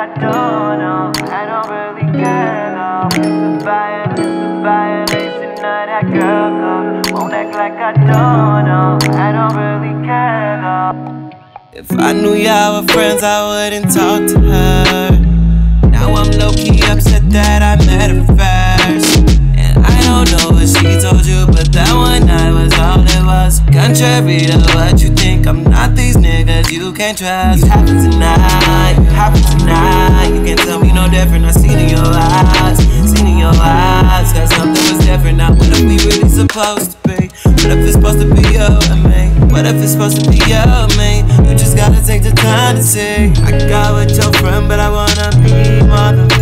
I don't know. I don't really care. It's a violation, a violation of that girl. Won't act like I don't know. I don't really care. If I knew y'all were friends, I wouldn't talk to her. Now I'm low key upset that I met her. nigga, but you think I'm not these niggas you can't trust. It happened tonight, it happened tonight. You can't tell me no different. I seen in your eyes, seen in your eyes that something was different. Now what if we really supposed to be? What if it's supposed to be you and me? What if it's supposed to be you and me? You just gotta take the time to see. I got with your friend, but I wanna be more than.